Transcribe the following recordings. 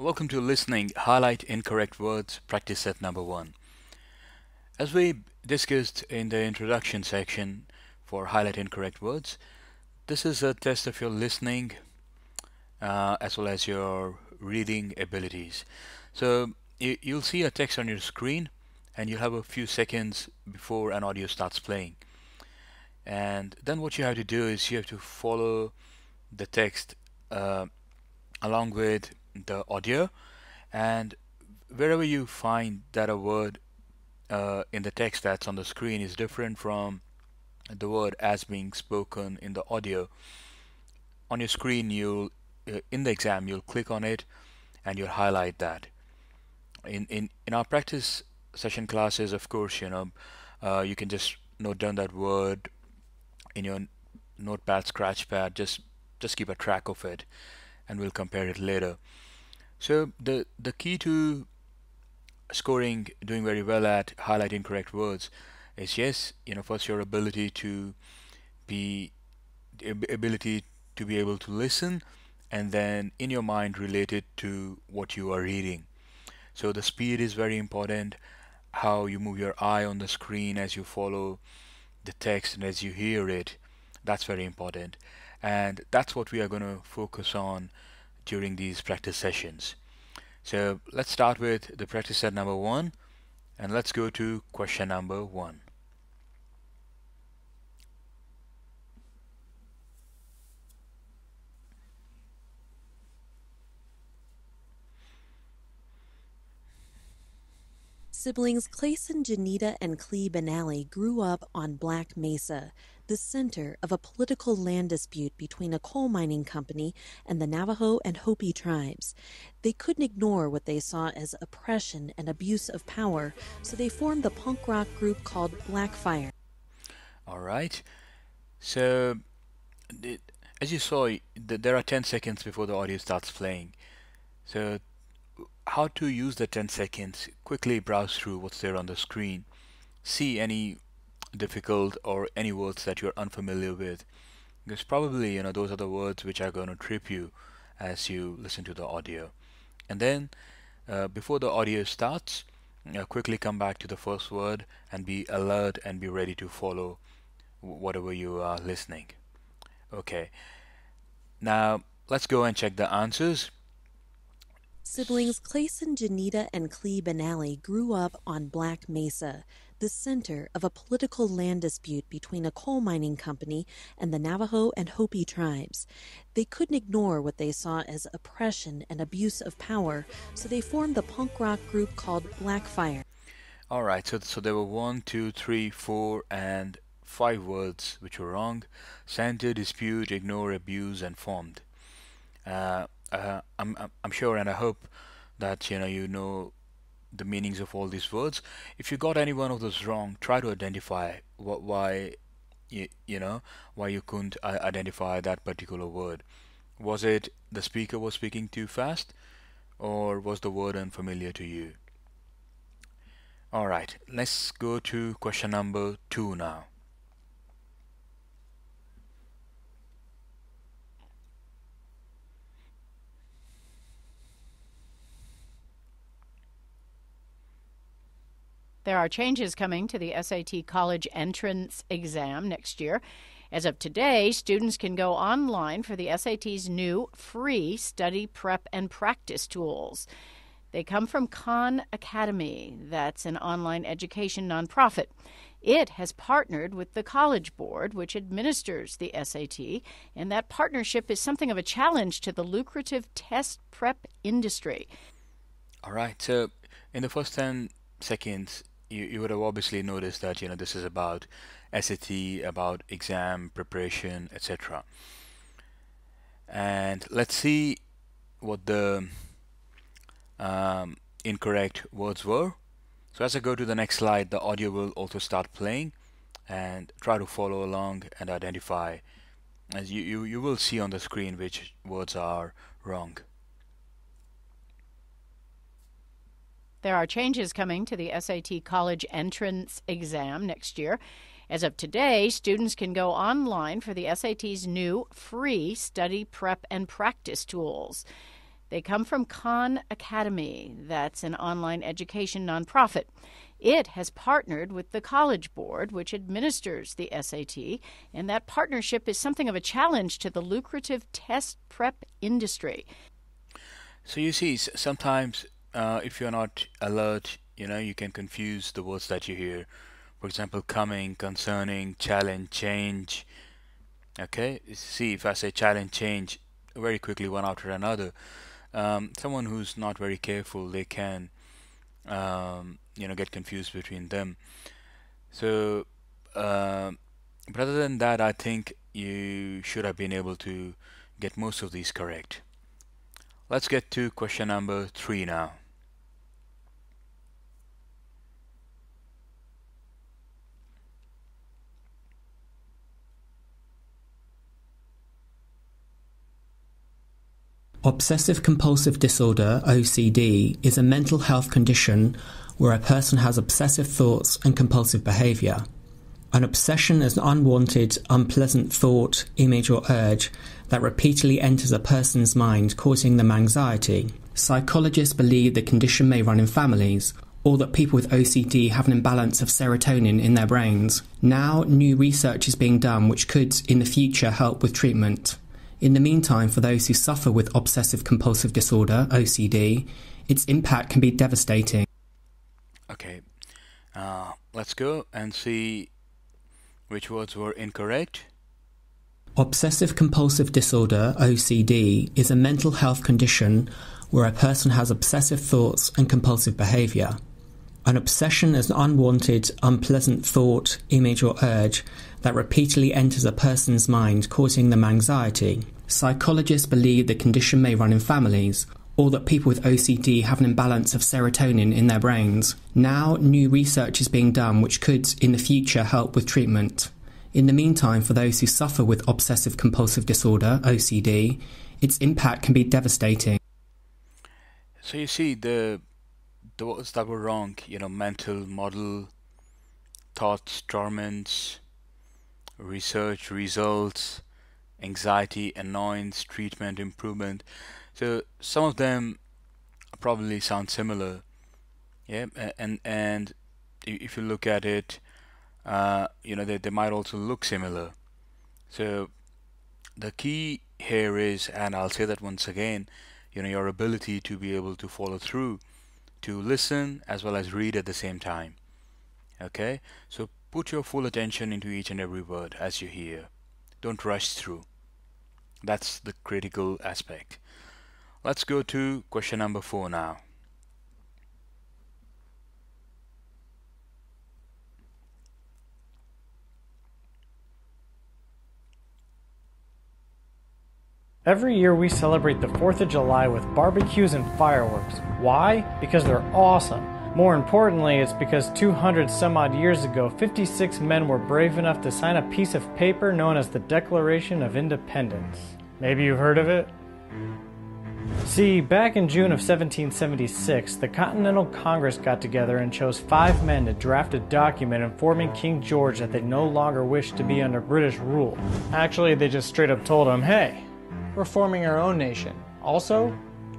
Welcome to listening highlight incorrect words practice set number 1. As we discussed in the introduction section for highlight incorrect words, this is a test of your listening uh, as well as your reading abilities. So you, you'll see a text on your screen and you'll have a few seconds before an audio starts playing. And then what you have to do is you have to follow the text uh, along with the audio. And wherever you find that a word uh, in the text that's on the screen is different from the word as being spoken in the audio on your screen you'll uh, in the exam you'll click on it and you'll highlight that. In in in our practice session classes of course you know uh, you can just note down that word in your notepad scratchpad just just keep a track of it and we'll compare it later so the the key to scoring doing very well at highlighting correct words is yes you know first your ability to be ability to be able to listen and then in your mind related to what you are reading. So the speed is very important. How you move your eye on the screen as you follow the text and as you hear it that's very important. And that's what we are going to focus on during these practice sessions. So let's start with the practice set number one and let's go to question number one. Siblings Clayson, Jeneda, and Klee Benally grew up on Black Mesa, the center of a political land dispute between a coal mining company and the Navajo and Hopi tribes. They couldn't ignore what they saw as oppression and abuse of power, so they formed the punk rock group called Blackfire. All right. So, as you saw, there are 10 seconds before the audio starts playing. So, how to use the 10 seconds, quickly browse through what's there on the screen, see any difficult or any words that you're unfamiliar with. Because probably, you know, those are the words which are going to trip you as you listen to the audio. And then, uh, before the audio starts, uh, quickly come back to the first word and be alert and be ready to follow whatever you are listening. Okay. Now, let's go and check the answers. Siblings Clayson, Jeneda, and Klee Benally grew up on Black Mesa, the center of a political land dispute between a coal mining company and the Navajo and Hopi tribes. They couldn't ignore what they saw as oppression and abuse of power, so they formed the punk rock group called Blackfire. All right, so so there were one, two, three, four, and five words which were wrong: center, dispute, ignore, abuse, and formed. Uh, uh, I'm, I'm sure and I hope that you know you know the meanings of all these words. If you got any one of those wrong, try to identify what why you, you know why you couldn't uh, identify that particular word. Was it the speaker was speaking too fast, or was the word unfamiliar to you? All right, let's go to question number two now. There are changes coming to the SAT college entrance exam next year. As of today, students can go online for the SAT's new free study prep and practice tools. They come from Khan Academy, that's an online education nonprofit. It has partnered with the College Board, which administers the SAT, and that partnership is something of a challenge to the lucrative test prep industry. All right, so in the first 10 seconds, you, you would have obviously noticed that you know this is about SAT, about exam preparation, etc. And let's see what the um, incorrect words were. So as I go to the next slide, the audio will also start playing and try to follow along and identify as you, you, you will see on the screen which words are wrong. There are changes coming to the SAT college entrance exam next year. As of today, students can go online for the SAT's new free study prep and practice tools. They come from Khan Academy. That's an online education nonprofit. It has partnered with the College Board, which administers the SAT, and that partnership is something of a challenge to the lucrative test prep industry. So you see, sometimes uh, if you're not alert, you know, you can confuse the words that you hear. For example, coming, concerning, challenge, change. Okay, see if I say challenge, change very quickly one after another, um, someone who's not very careful, they can, um, you know, get confused between them. So, uh, but other than that, I think you should have been able to get most of these correct. Let's get to question number three now. Obsessive compulsive disorder, OCD, is a mental health condition where a person has obsessive thoughts and compulsive behavior. An obsession is an unwanted, unpleasant thought, image, or urge that repeatedly enters a person's mind, causing them anxiety. Psychologists believe the condition may run in families, or that people with OCD have an imbalance of serotonin in their brains. Now, new research is being done which could, in the future, help with treatment. In the meantime, for those who suffer with obsessive compulsive disorder, OCD, its impact can be devastating. Okay, uh, let's go and see which words were incorrect. Obsessive compulsive disorder, OCD, is a mental health condition where a person has obsessive thoughts and compulsive behavior. An obsession is an unwanted, unpleasant thought, image, or urge that repeatedly enters a person's mind, causing them anxiety. Psychologists believe the condition may run in families, or that people with OCD have an imbalance of serotonin in their brains. Now, new research is being done which could, in the future, help with treatment. In the meantime, for those who suffer with obsessive compulsive disorder, OCD, its impact can be devastating. So you see the words that were wrong, you know, mental model, thoughts, torments, research results, anxiety, annoyance, treatment, improvement. So some of them probably sound similar. Yeah, and and if you look at it, uh, you know, they, they might also look similar. So the key here is, and I'll say that once again, you know, your ability to be able to follow through, to listen as well as read at the same time. Okay, so Put your full attention into each and every word as you hear. Don't rush through. That's the critical aspect. Let's go to question number four now. Every year we celebrate the 4th of July with barbecues and fireworks. Why? Because they're awesome. More importantly, it's because 200 some odd years ago, 56 men were brave enough to sign a piece of paper known as the Declaration of Independence. Maybe you've heard of it? See, back in June of 1776, the Continental Congress got together and chose five men to draft a document informing King George that they no longer wished to be under British rule. Actually, they just straight up told him, hey, we're forming our own nation. Also,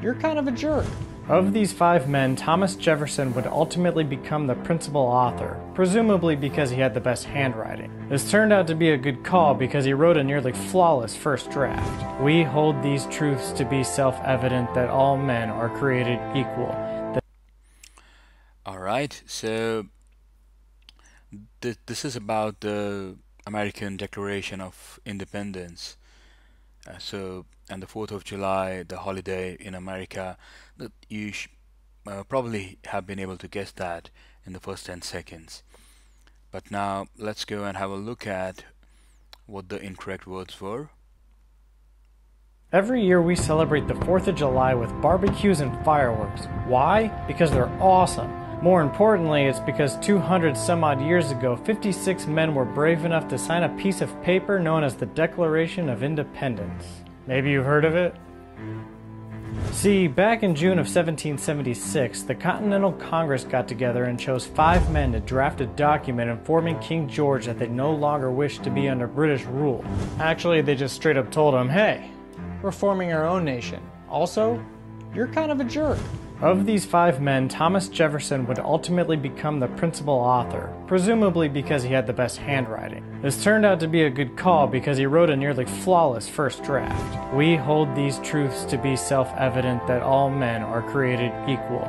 you're kind of a jerk. Of these five men, Thomas Jefferson would ultimately become the principal author, presumably because he had the best handwriting. This turned out to be a good call because he wrote a nearly flawless first draft. We hold these truths to be self evident that all men are created equal. all right, so th- this is about the American Declaration of Independence. Uh, so, and the 4th of July, the holiday in America, that you uh, probably have been able to guess that in the first 10 seconds. But now let's go and have a look at what the incorrect words were. Every year we celebrate the 4th of July with barbecues and fireworks. Why? Because they're awesome. More importantly, it's because 200 some odd years ago, 56 men were brave enough to sign a piece of paper known as the Declaration of Independence. Maybe you've heard of it? See, back in June of 1776, the Continental Congress got together and chose five men to draft a document informing King George that they no longer wished to be under British rule. Actually, they just straight up told him, hey, we're forming our own nation. Also, you're kind of a jerk. Of these five men, Thomas Jefferson would ultimately become the principal author, presumably because he had the best handwriting. This turned out to be a good call because he wrote a nearly flawless first draft. We hold these truths to be self evident that all men are created equal.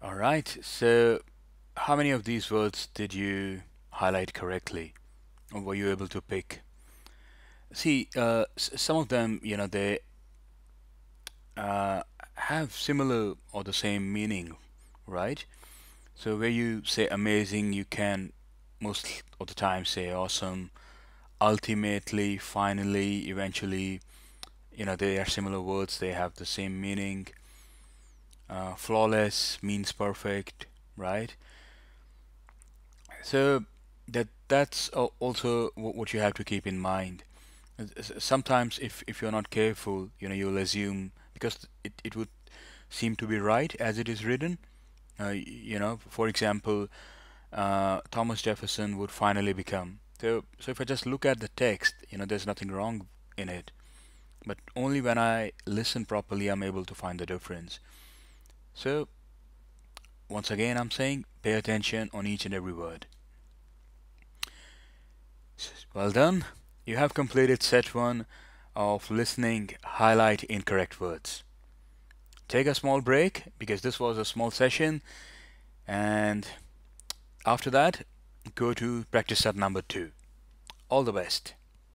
All right, so how many of these words did you highlight correctly? Or were you able to pick? See, uh, some of them, you know, they uh, have similar or the same meaning, right? So where you say amazing, you can most of the time say awesome. Ultimately, finally, eventually, you know, they are similar words. They have the same meaning. Uh, flawless means perfect, right? So that that's also what you have to keep in mind. Sometimes, if if you're not careful, you know, you'll assume because it, it would seem to be right as it is written. Uh, you know, for example, uh, Thomas Jefferson would finally become. So, so if I just look at the text, you know, there's nothing wrong in it. But only when I listen properly, I'm able to find the difference. So, once again, I'm saying pay attention on each and every word. Well done. You have completed set 1 of listening highlight incorrect words. Take a small break because this was a small session and after that go to practice set number 2. All the best.